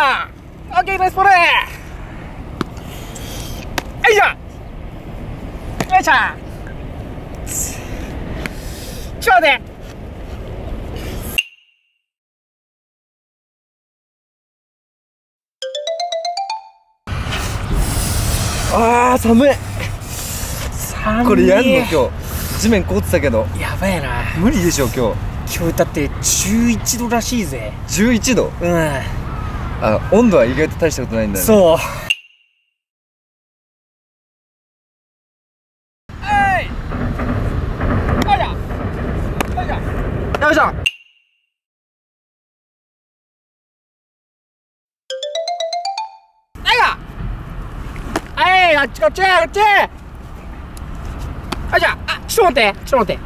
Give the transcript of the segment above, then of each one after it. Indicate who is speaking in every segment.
Speaker 1: オッケーナイスプレーよいしょよいしょちょ
Speaker 2: あー寒い。
Speaker 1: 寒い。
Speaker 2: これやんの？今日。地面凍ってたけど。
Speaker 1: やばいな。
Speaker 2: 無理でしょ今
Speaker 1: 今日だって11度らしいぜ。
Speaker 2: 日11度？
Speaker 1: うん
Speaker 2: あ温度は意外と大したことないんだよね。
Speaker 1: そう。よいしょはいあっちこっちあっち。あじゃああちょっと待ってちょっと待って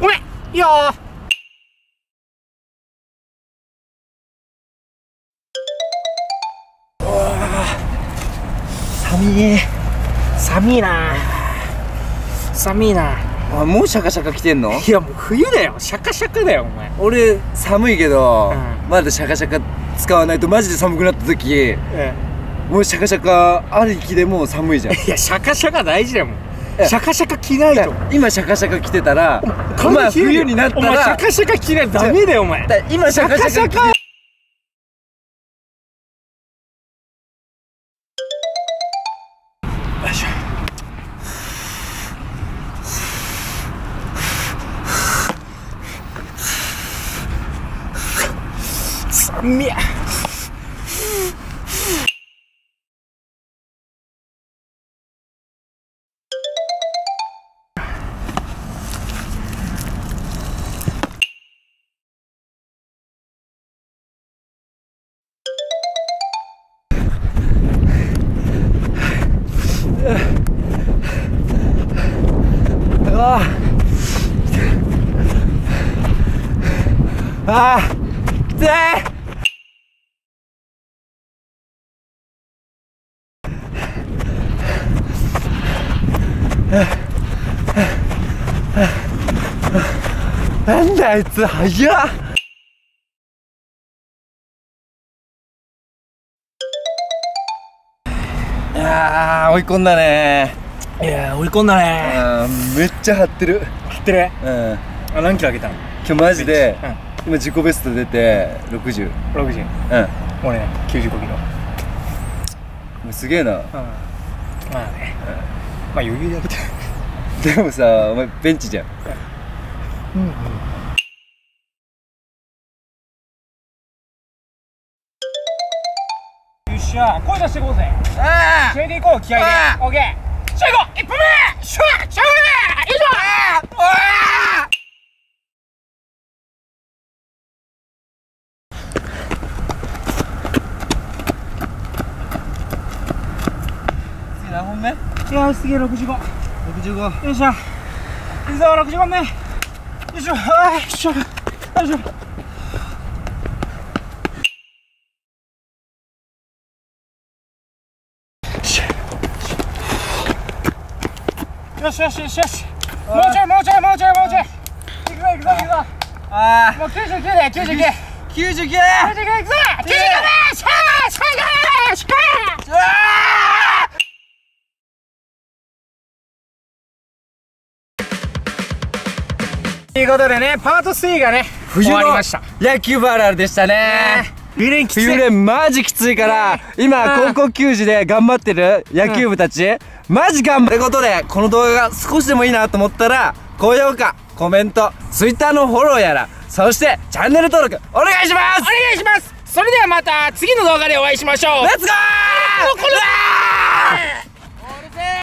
Speaker 1: ごめんいいよ。
Speaker 2: 寒い。
Speaker 1: 寒いな。寒いな。
Speaker 2: あもうシャカシャカ来てんの？
Speaker 1: いやもう冬だよ。シャカシャカだよお前。
Speaker 2: 俺寒いけど、
Speaker 1: うん。
Speaker 2: まだシャカシャカ使わないとマジで寒くなった時
Speaker 1: え
Speaker 2: もうシャカシャカありきでもう寒いじゃん。
Speaker 1: いやシャカシャカ大事だよもう。
Speaker 2: え
Speaker 1: シャカシャカ着ないと。
Speaker 2: 今シャカシャカ着てたらお前冬になった
Speaker 1: お前シャカシャカ着ないとダメだよお前。
Speaker 2: だ今シャカシャカ着て
Speaker 1: シャ
Speaker 2: ああああきついなんだあいつ早っい追い込んだね。
Speaker 1: いや追い込んだね。
Speaker 2: うんめっちゃ張ってる。
Speaker 1: 知ってる？
Speaker 2: うん。
Speaker 1: あ何キロ上げたの？
Speaker 2: 今日マジで
Speaker 1: うん。
Speaker 2: 今自己ベスト出て60
Speaker 1: 60
Speaker 2: うん。
Speaker 1: 俺ね95キロ。
Speaker 2: もうすげえな。
Speaker 1: うん。まあね。まあ余裕で上げて
Speaker 2: でもさお前ベンチじゃん。
Speaker 1: うん。うんしゃ声出していこうぜ。
Speaker 2: あ
Speaker 1: 試合でいこう気合いで
Speaker 2: あ
Speaker 1: オッケー。試合行こう一歩目。シュワシャワー以上
Speaker 2: 次何本目
Speaker 1: いやすげえ65
Speaker 2: ?65
Speaker 1: よいしょいくぞ60番目。よいしょ。よいしょ。よいしょよしよしよしよし。もうちょいもうちょいもうちょいもうちょい。いくぞいくぞいくぞ。
Speaker 2: あ
Speaker 1: もう99だよ99 99いくぞ
Speaker 2: 99
Speaker 1: 99でしゃーしゃーしゃーということでねパート3がね
Speaker 2: 冬の
Speaker 1: 終わりました
Speaker 2: 野球バーラルでしたね
Speaker 1: 冬練きつい
Speaker 2: マジきついから今
Speaker 1: うん。
Speaker 2: 高校球児で頑張ってる野球部たち。マジ頑張る。ということでこの動画が少しでもいいなと思ったら高評価コメント Twitter のフォローやらそしてチャンネル登録お願いします。
Speaker 1: お願いします。それではまた次の動画でお会いしましょう。
Speaker 2: レッツゴー